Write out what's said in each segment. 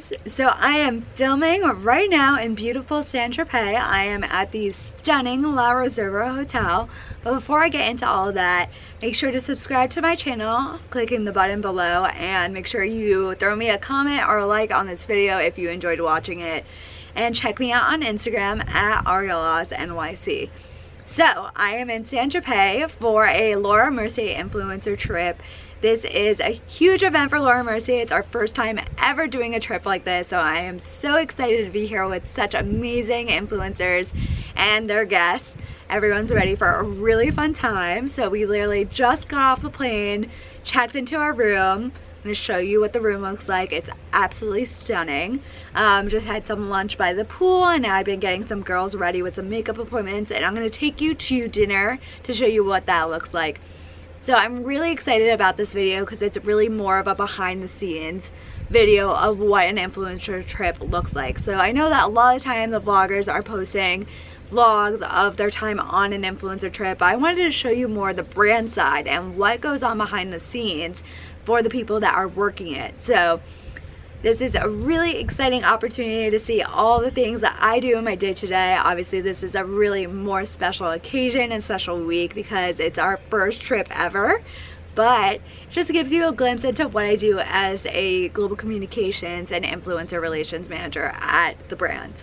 guys, so I am filming right now in beautiful Saint-Tropez. I am at the stunning La Reserva Hotel. But before I get into all of that, make sure to subscribe to my channel, clicking the button below, and make sure you throw me a comment or a like on this video if you enjoyed watching it. And check me out on Instagram at NYC. So, I am in Saint-Tropez for a Laura Mercier influencer trip this is a huge event for Laura Mercier. It's our first time ever doing a trip like this, so I am so excited to be here with such amazing influencers and their guests. Everyone's ready for a really fun time. So we literally just got off the plane, checked into our room, I'm to show you what the room looks like. It's absolutely stunning. Um, just had some lunch by the pool and now I've been getting some girls ready with some makeup appointments and I'm to take you to dinner to show you what that looks like. So I'm really excited about this video because it's really more of a behind the scenes video of what an influencer trip looks like. So I know that a lot of time the vloggers are posting vlogs of their time on an influencer trip. I wanted to show you more the brand side and what goes on behind the scenes for the people that are working it. So this is a really exciting opportunity to see all the things that I do in my day-to-day. Obviously, this is a really more special occasion and special week because it's our first trip ever. But it just gives you a glimpse into what I do as a global communications and influencer relations manager at the brand.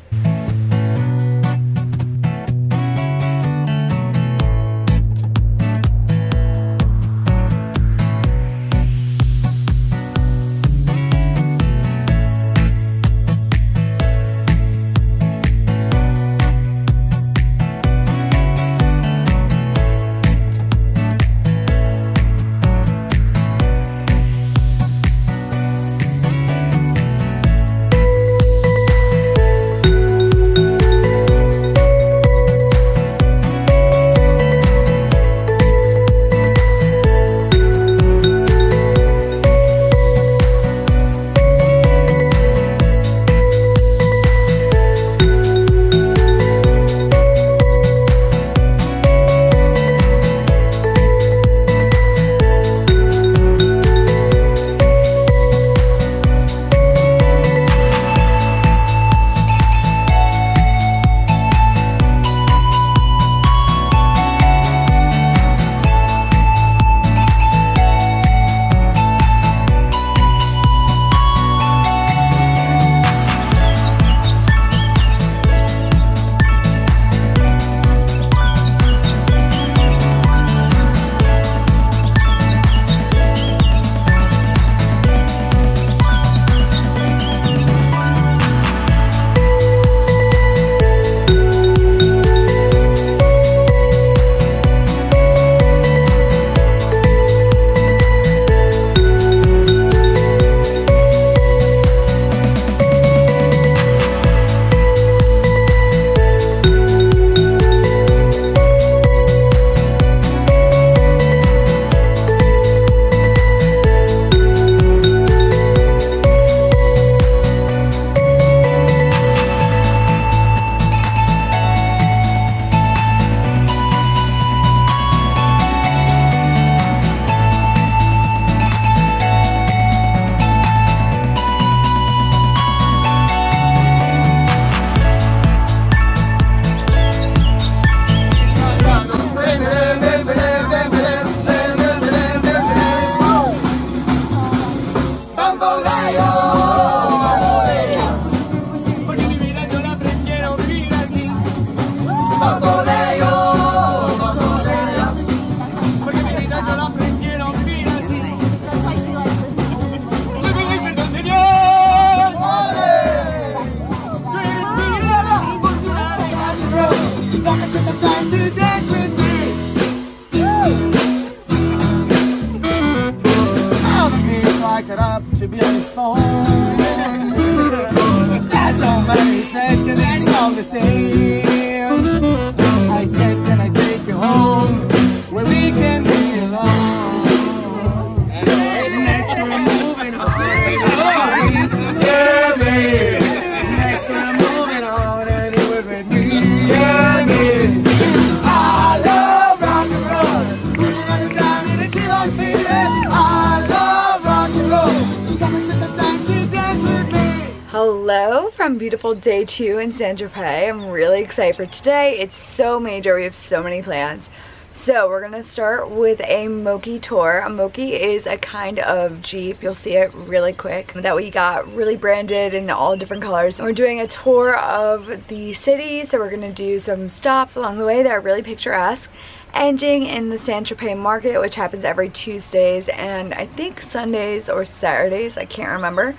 On beautiful day two in Saint Tropez. I'm really excited for today. It's so major. We have so many plans. So we're gonna start with a Moki tour. A Moki is a kind of Jeep. You'll see it really quick. That we got really branded in all different colors. We're doing a tour of the city. So we're gonna do some stops along the way that are really picturesque. Ending in the Saint Tropez market, which happens every Tuesdays and I think Sundays or Saturdays. I can't remember.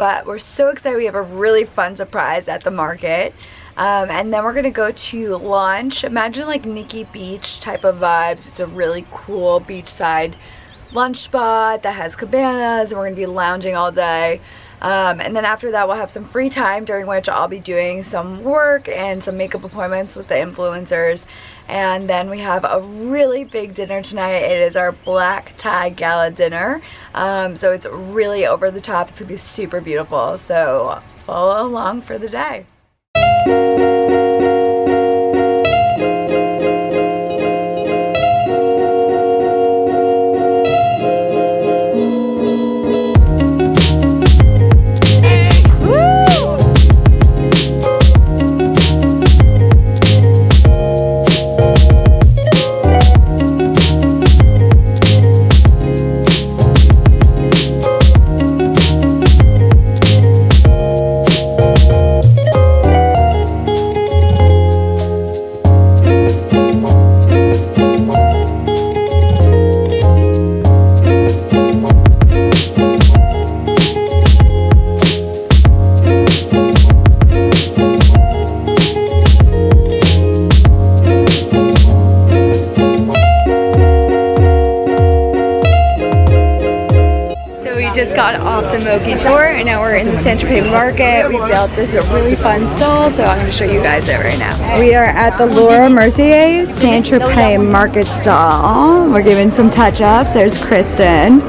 But we're so excited. We have a really fun surprise at the market. Um, and then we're gonna go to lunch. Imagine like Nikki Beach type of vibes. It's a really cool beachside lunch spot that has cabanas and we're gonna be lounging all day. Um, and then after that we'll have some free time during which I'll be doing some work and some makeup appointments with the influencers. And then we have a really big dinner tonight. It is our black tie gala dinner. Um, so it's really over the top. It's gonna be super beautiful. So follow along for the day. Just got off the Moki tour and now we're in the Saint Tropez market. We built this really fun stall, so I'm to show you guys it right now. We are at the Laura Mercier Saint Tropez market stall. We're giving some touch-ups. There's Christen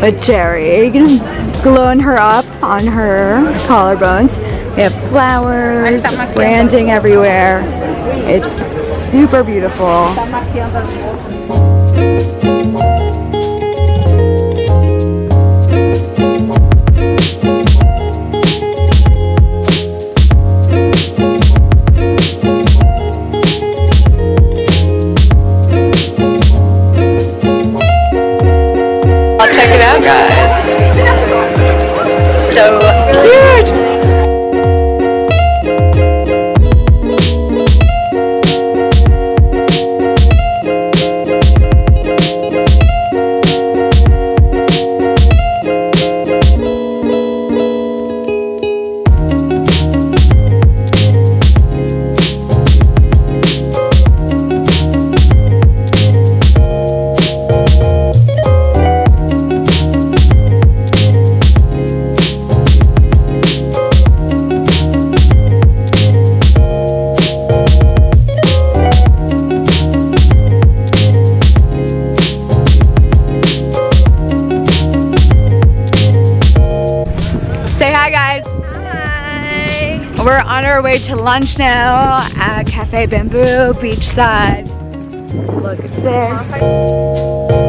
with Jerry, glowing her up on her collarbones. We have flowers, branding everywhere. It's super beautiful. So We're on our way to lunch now at Cafe Bamboo Beachside. Look at this.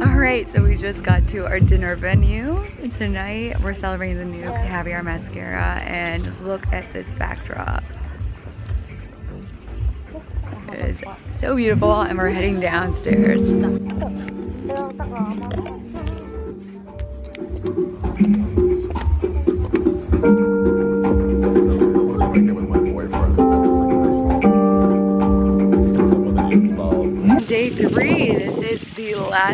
Alright, so we just got to our dinner venue. Tonight we're celebrating the new Caviar Mascara and just look at this backdrop. It is so beautiful and we're heading downstairs.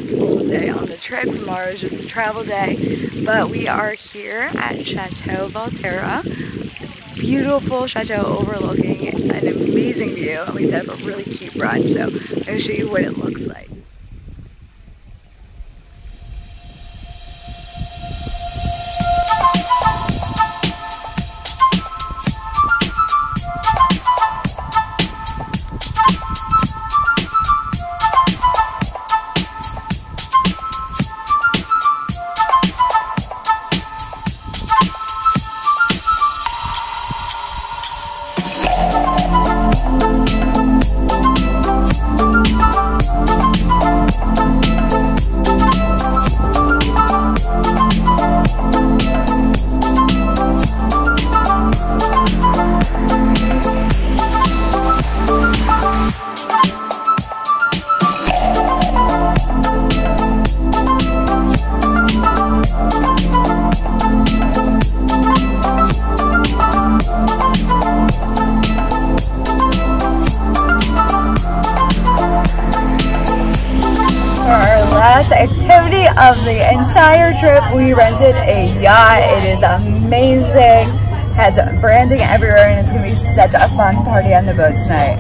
Full day on the trip. Tomorrow is just a travel day, but we are here at Chateau Volterra. It's a beautiful chateau overlooking an amazing view. And we set up a really cute brunch, so I'm gonna show you what it looks like. Trip. We rented a yacht. It is amazing. Has branding everywhere and it's gonna be such a fun party on the boat tonight.